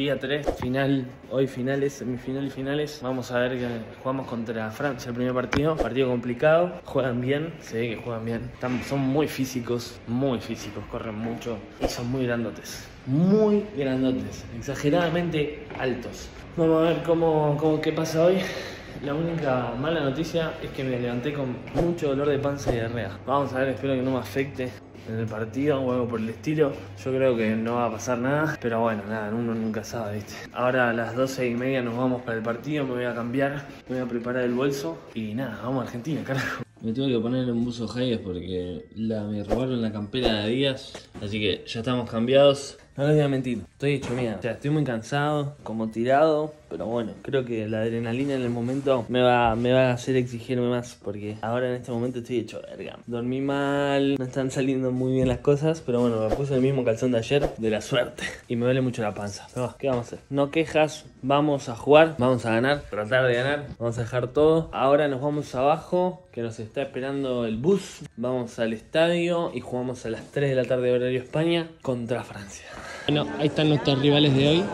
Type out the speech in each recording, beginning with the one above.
Día 3, final, hoy finales, semifinal y finales. Vamos a ver que jugamos contra Francia el primer partido. Partido complicado, juegan bien, se ve que juegan bien. Son muy físicos, muy físicos, corren mucho y son muy grandotes. Muy grandotes, exageradamente altos. Vamos a ver cómo, cómo qué pasa hoy. La única mala noticia es que me levanté con mucho dolor de panza y diarrea. Vamos a ver, espero que no me afecte en el partido o algo por el estilo. Yo creo que no va a pasar nada, pero bueno, nada, uno nunca sabe, ¿viste? Ahora a las 12 y media nos vamos para el partido, me voy a cambiar, me voy a preparar el bolso y nada, vamos a Argentina, carajo. Me tuve que poner un buzo Hayes porque me robaron la campera de Díaz, así que ya estamos cambiados. No les voy a mentir, estoy hecho mierda. O sea, estoy muy cansado, como tirado, pero bueno, creo que la adrenalina en el momento me va, me va a hacer exigirme más, porque ahora en este momento estoy hecho verga. Dormí mal, no están saliendo muy bien las cosas, pero bueno, me puse el mismo calzón de ayer, de la suerte, y me duele mucho la panza. Pero ¿qué vamos a hacer? No quejas, vamos a jugar, vamos a ganar, tratar de ganar, vamos a dejar todo. Ahora nos vamos abajo, que nos está esperando el bus, vamos al estadio y jugamos a las 3 de la tarde horario España contra Francia. Bueno, ahí están nuestros rivales de hoy.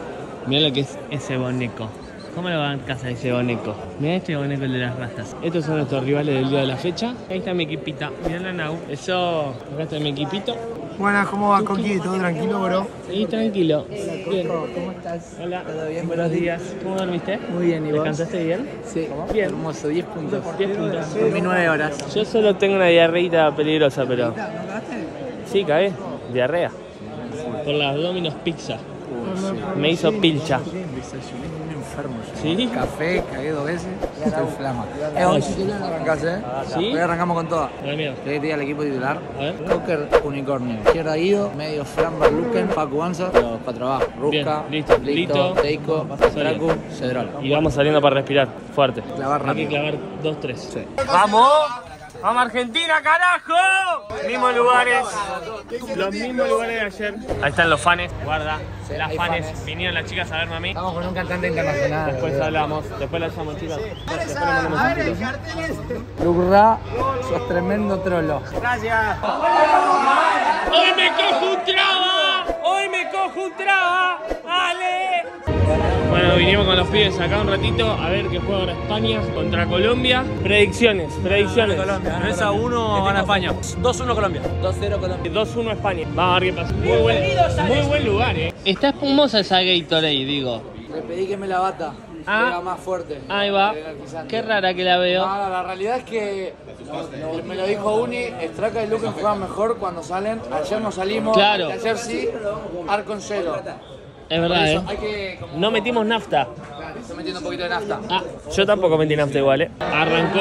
Mira lo que es ese boneco. ¿Cómo le va a casa ese boneco? Mira este boneco el de las rastas. Estos son nuestros rivales del día de la fecha. Ahí está mi equipita. Mira la Nau. Eso, acá está mi equipito. Buenas, ¿cómo va, Coqui? ¿Todo tranquilo, bro? Sí, tranquilo. Bien. ¿Cómo estás? Hola. ¿Todo bien? Buenos días. ¿Cómo dormiste? Muy bien, ¿y vos? ¿Descansaste bien? Sí, Bien. hermoso, 10 puntos. 10 puntos. Dormí 9 horas. Yo solo tengo una diarreita peligrosa, pero... ¿No cagaste? Sí, cagué. Diarrea. Por las Domino's Pizza. Me hizo pilcha. Desayuné un enfermo. yo. ¿Sí? Café, cagué dos veces, estoy flama. Eh, hoy querés arrancás, eh. ¿Sí? Hoy arrancamos con toda. Dale miedo. ¿Querés que te diga el equipo titular? A ver. Cocker, Unicornio. Izquierda Guido, medio Fran Barluken, Paco Banza, los cuatro abajo. Rusca, Bien, listo. Lito, Lito, Teiko, Dracu, Cedrol. Y vamos saliendo para respirar fuerte. Clavar Hay que rápido. clavar 2-3. Sí. ¡Vamos! ¡Vamos Argentina, carajo! Mismos lugares. Los mismos lugares de ayer. Ahí están los fanes. Guarda. las hay fanes. fanes. Vinieron las chicas a verme a mí. Estamos con un cantante internacional. Después hablamos. Después la llamo, chicas. Después le mandamos un saludo. Lurra, sos tremendo trolo. ¡Hoy me cojo un traba! ¡Hoy me cojo un traba! Bueno, vinimos con los pibes acá un ratito a ver qué juega ahora España contra Colombia. Predicciones, predicciones. 3 a 1 gana España. 2-1 Colombia. 2-0 Colombia. 2-1 España. Vamos a ver qué pasa. Muy buen, muy buen lugar, eh. Está espumosa esa Gatorade, digo. Le pedí que me la bata. Ah. Pega más fuerte. Ahí va. Qué rara que la veo. La realidad es que me lo dijo Uni, Straka y Luken juegan mejor cuando salen. Ayer no salimos, Claro. ayer sí, arco en cero. Es verdad, eso eh. hay que como, No metimos nafta. estoy metiendo un poquito de nafta. Ah, yo tampoco metí nafta igual, eh. Arrancó,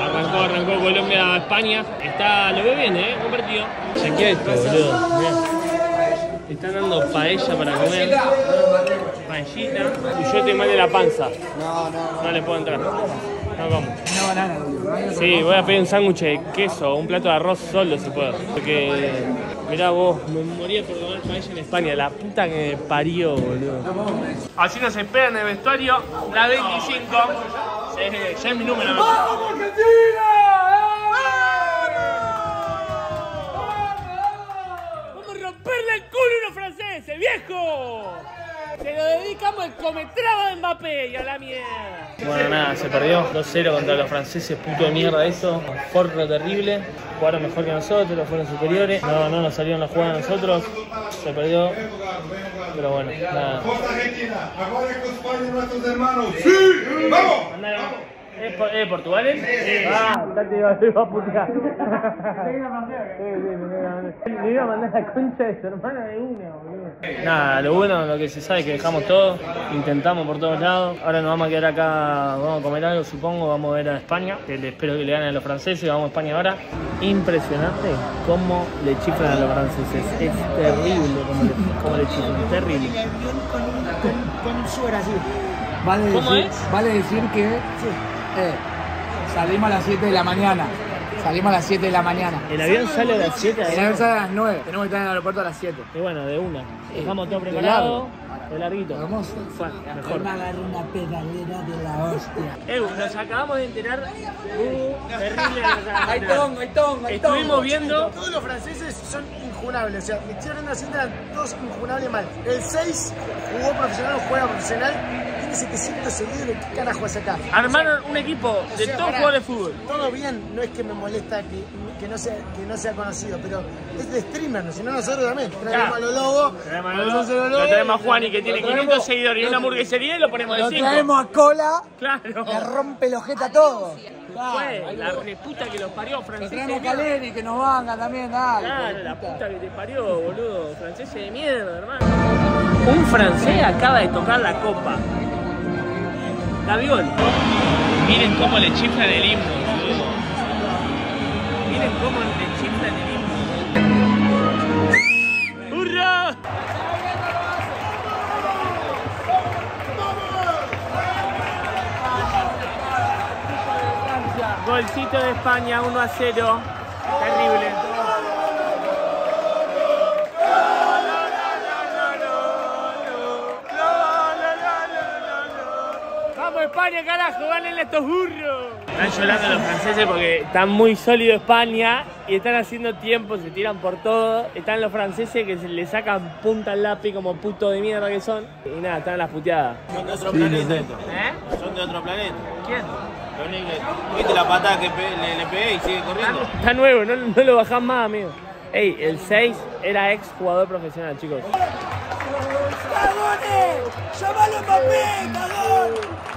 arrancó, arrancó Colombia a España. Está, lo veo bien, eh, un partido. Chequea esto, boludo. Mirá. Están dando paella para comer. Paellita. Y yo estoy mal de la panza. No, no, No le puedo entrar. No como. Una banana. Sí, voy a pedir un sándwich de queso, un plato de arroz solo si puedo. Porque, mirá vos, me moría por comer paella en España, la puta que me parió, boludo. Así nos esperan en el vestuario, la 25. Sí, ya es mi número. ¡Vamos, ¡Vamos a romperle el culo a unos franceses, viejo! Se lo dedicamos al cometraba de Mbappé y a la mierda. Bueno, nada, se perdió 2-0 contra los franceses, puto de mierda eso. Forro terrible. Jugaron mejor que nosotros, fueron superiores. No, no nos salieron la jugada a nosotros. Se perdió. Pero bueno, nada. ¡Sí! ¡Vamos! ¿Es, por- es portugués? Sí. Ah, ya te iba, te iba a putear. Sí, sí, me iba a mandar. Me iba a mandar la concha de su hermana de una, boludo. Nada, lo bueno, lo que se sabe es que dejamos todo, intentamos por todos lados. Ahora nos vamos a quedar acá, vamos a comer algo, supongo, vamos a ver a España, que espero que le ganen a los franceses, vamos a España ahora. Impresionante cómo le chiflan a los franceses, es terrible cómo le, cómo le chiflan, terrible. Con un suero así. Vale ¿Cómo decir, es? Vale decir que eh, salimos a las 7 de la mañana. Salimos a las 7 de la mañana. El avión sale a las 7 El avión sale a las 9. Tenemos que estar en el aeropuerto a las 7. Y bueno, de una. Dejamos todo de preparado, de larguito. Hermoso. Fue, mejor. agarré una pedalera de la hostia. Eh, nos acabamos de enterar. Uh, terrible. Hay tongo, hay tongo, hay tongo. Estuvimos viendo. Todos los franceses son injunables. O sea, me estoy hablando Hacienda, eran todos injunables mal. El 6 jugó profesional o juega profesional, tiene 700 seguidores. ¿Qué carajo hace acá? Armaron un equipo O de sea, todos pará, jugadores de fútbol. Todo bien, no es que me molesta que, que, no, sea, que no sea conocido, pero es de streamer, ¿no? si no nosotros también. Traemos a los lobos. Traemos a traemos los Lo lobos, tenemos a Juani que tiene lo 500 traemos- seguidores y una hamburguesería y lo ponemos de Lo 5. traemos a cola, Claro. le rompe el ojete a todo. La reputa que los parió, Lo franceses. traemos. Caleri, que nos banca también, dale. Claro, la puta que te parió, boludo. Franceses de mierda, hermano. Un francés acaba de tocar la copa. Gaviol. Miren cómo le chiflan el himno. Miren cómo le chiflan el himno. ¡Hurra! Golcito de España, 1 a 0. Terrible. ¡Vamos España, carajo! ¡Ganen estos burros! Están llorando los franceses porque están muy sólido España y están haciendo tiempo, se tiran por todo. Están los franceses que se le sacan punta al lápiz como puto de mierda que son. Y nada, están las puteadas. Son de otro planeta estos. ¿Eh? Son de otro planeta. ¿Quién? ¿Viste la patada que le, le pegué y sigue corriendo? Está nuevo, no, no lo bajás más, amigo. Ey, el 6 era ex jugador profesional, chicos. Segundo gol de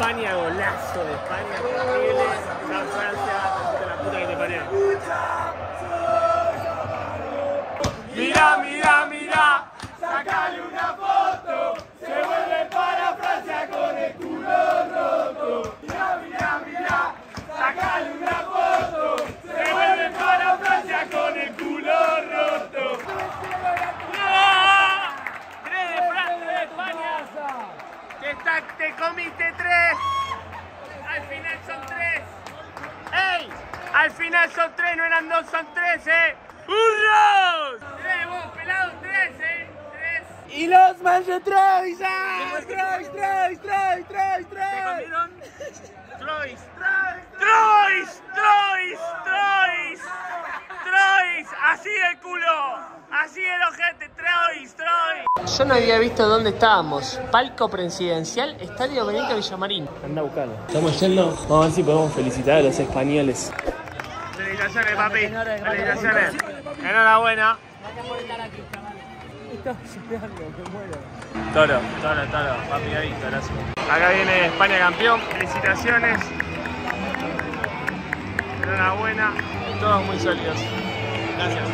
España, golazo de España, terrible. Chao Francia, de la puta que te parió. Mira, mira, mira, sacale una foto, se vuelve para Francia con el culo roto. Mira, mira, mira, sacale una foto, se vuelve para Francia con el culo roto. ¡No! ¡Tres de Francia de España! Te, está- te comiste tres. Al final son tres. ¡Ey! Al final son tres, no eran dos, son tres, ¿eh? ¡Hurros! Tres, vos, pelado, tres, ¿eh? Tres. Y los Manchetrois, ¡ah! Trois, Trois, Trois, Trois, ¿Te Trois. comieron? Troyes. Troyes, Troyes, Troyes. Troyes. Así el culo. Así el ojete. Troyes, Troyes. Yo no había visto dónde estábamos. Palco presidencial, Estadio Benito Villamarín. Anda a buscarlo. Estamos yendo. Vamos a ver si podemos felicitar a los españoles. Felicitaciones, papi. Felicitaciones. Enhorabuena. Toro, toro, toro, papi ahí, torazo. Acá viene España campeón, felicitaciones. Enhorabuena, todos muy sólidos. Gracias.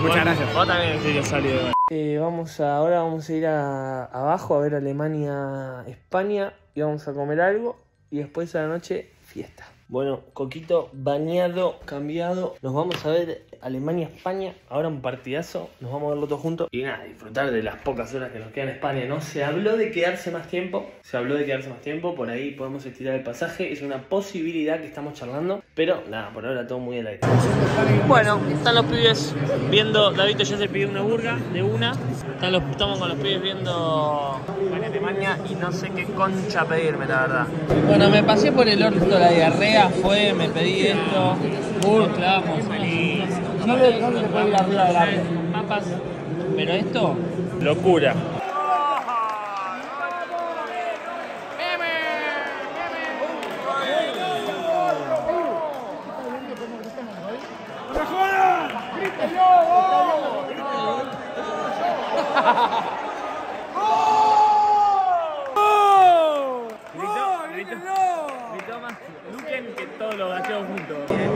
Muchas gracias. Vos también eres sólido. Eh, vamos a, ahora vamos a ir a- abajo a ver Alemania, España y vamos a comer algo y después a la noche fiesta. Bueno, Coquito bañado, cambiado. Nos vamos a ver Alemania, España. Ahora un partidazo. Nos vamos a verlo todos juntos. Y nada, disfrutar de las pocas horas que nos quedan en España, ¿no? Se habló de quedarse más tiempo. Se habló de quedarse más tiempo. Por ahí podemos estirar el pasaje. Es una posibilidad que estamos charlando. Pero nada, por ahora todo muy al aire. Bueno, están los pibes viendo. David ya se pidió una burga de una. Están los, estamos con los pibes viendo Alemania. Y no sé qué concha pedirme, la verdad. Bueno, me pasé por el orto la diarrea, fue, me pedí esto. Uh, estábamos feliz. No le, no le ir arriba del. Papas. Pero esto, Locura.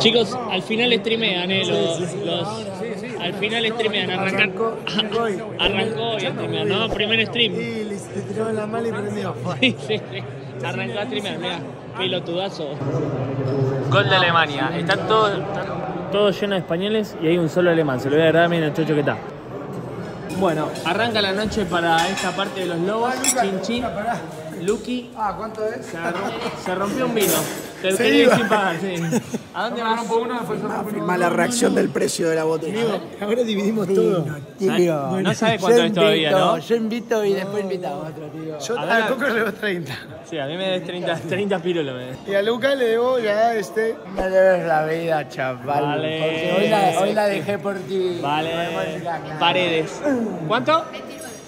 Chicos, al final streamean, eh, los, los- al final streamean, arrancan, arrancó y streamean, ¿no? Primer stream. Y le, tiró la mala y prendió. Sí, sí, sí. Arrancó a streamear, mira, pelotudazo. Gol de Alemania, está todo, está todo lleno de españoles y hay un solo alemán, se lo voy a agarrar, miren el chocho que está. Bueno, arranca la noche para esta parte de los lobos, chin chin. Lucky Ah, ¿cuánto es? se rompió un vino. Te iba. sin pagar, sí. ¿A dónde vas? Firma la reacción del precio de la botella. ahora dividimos todo. No, no sabe cuánto es todavía, ¿no? Yo invito y después invitamos a otro, tío. Yo A Coco le debo 30. Sí, a mí me des 30, 30 pirulos. Me des. Y a Luca le debo ya este. Me debes la vida, chaval. Vale. Porque hoy la, hoy la dejé por ti. Vale. Paredes. ¿Cuánto?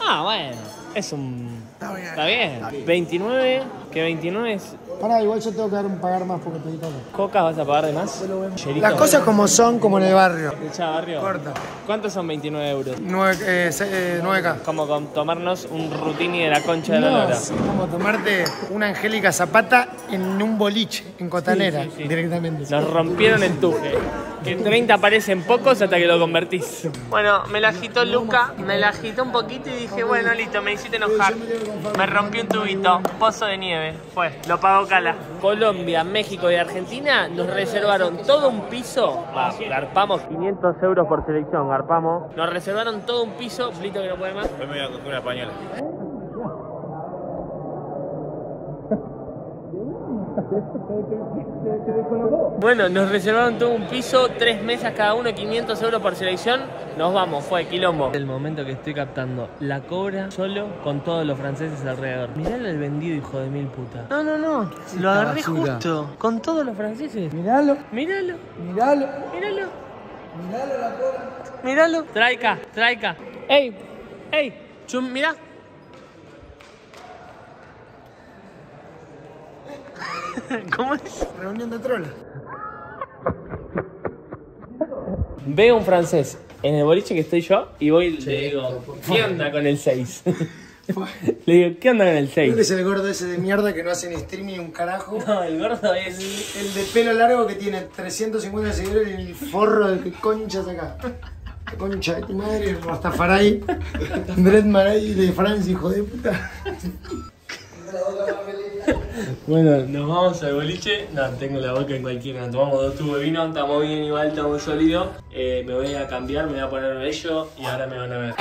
Ah, bueno. Es un. Está bien. 29. Que 29 es. Pará, igual yo tengo que dar un pagar más porque pedí poco. ¿Cocas vas a pagar de más? Las cosas como son, como en el barrio. ¿De Chavarrio? Corta. ¿Cuántos son 29 euros? 9, eh, eh, 9K. Como con tomarnos un rutini de la concha de la lora. es como tomarte una Angélica Zapata en un boliche, en Cotanera, Sí, sí, sí. directamente. Nos rompieron el tuje. Que 30 parecen pocos hasta que lo convertís. Bueno, me la agitó Luca, me la agitó un poquito y dije, bueno, listo, me hiciste enojar. Me rompió un tubito, pozo de nieve. Fue, lo pagó Cala. Colombia, México y Argentina nos reservaron todo un piso. Va, garpamos 500 euros por selección, garpamos. Nos reservaron todo un piso, Blito que no puede más. Hoy me voy a coger una pañola. Bueno, nos reservaron todo un piso, tres mesas cada uno, 500 euros por selección. Nos vamos, fue quilombo. El momento que estoy captando, la cobra solo con todos los franceses alrededor. Miralo el vendido, hijo de mil puta. No, no, no, lo agarré basura. justo, con todos los franceses. Miralo, Míralo, miralo. míralo. Míralo. Traica, traica. Ey, ey, chum, mirá. ¿Cómo es? Reunión de trola. Veo un francés en el boliche que estoy yo y voy y le digo, ¿qué onda con el 6? le digo, ¿qué onda con el ¿Quién 6? es el gordo ese de mierda que no hace ni streaming ni un carajo? No, el gordo es... El de pelo largo que tiene 350 seguidores y el forro de que concha acá. Concha de tu madre, Rastafaray, Andrés Maray de Francia, hijo de puta. Bueno, nos vamos al boliche. No, tengo la boca en cualquiera. Nos tomamos dos tubos de vino, estamos bien igual, estamos sólidos. Eh, me voy a cambiar, me voy a poner bello y ahora me van a ver.